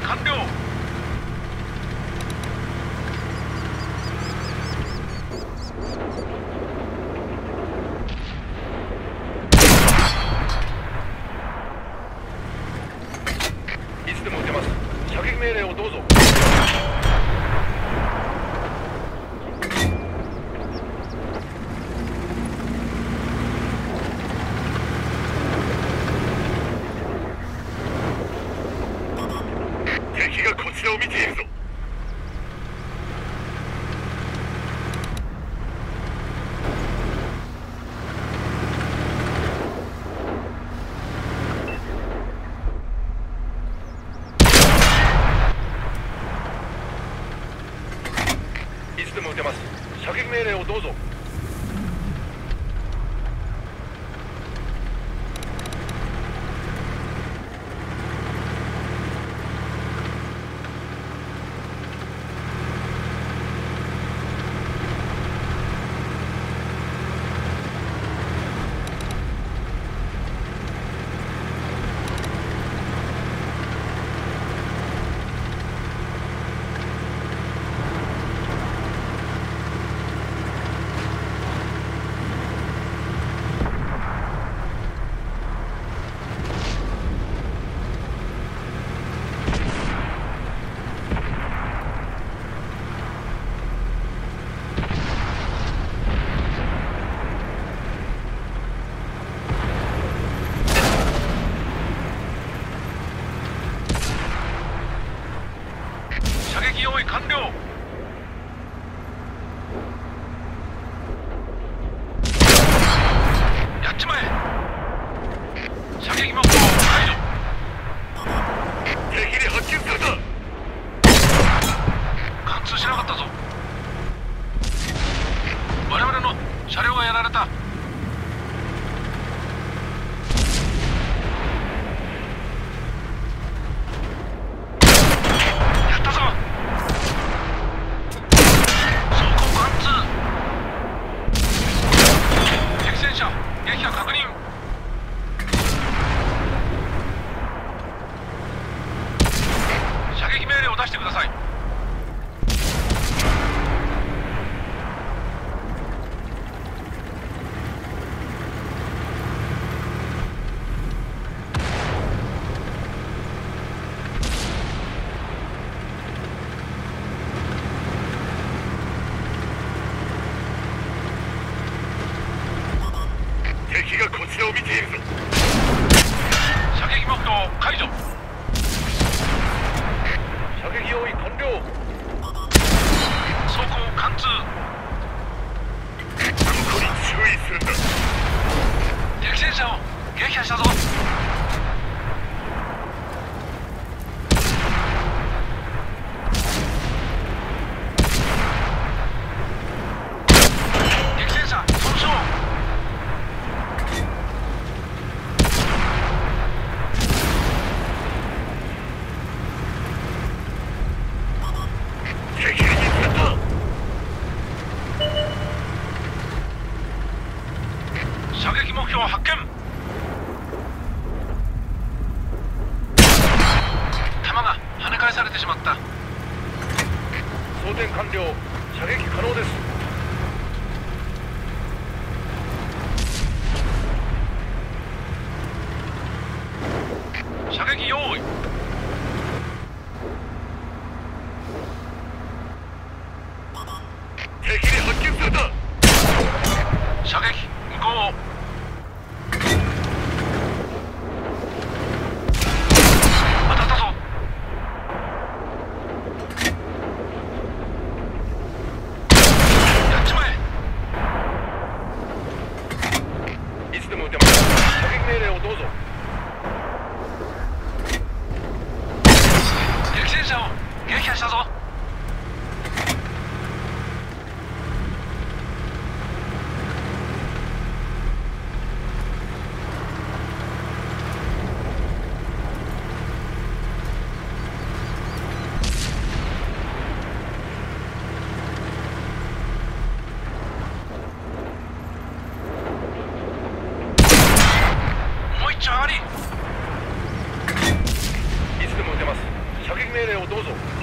준비 ても撃てます。射撃命令をどうぞ。を見ているぞ。射撃目標解除。てしまった。装填完了。射撃可能です。射撃用意。敵に発見された射撃向こうをどうぞ。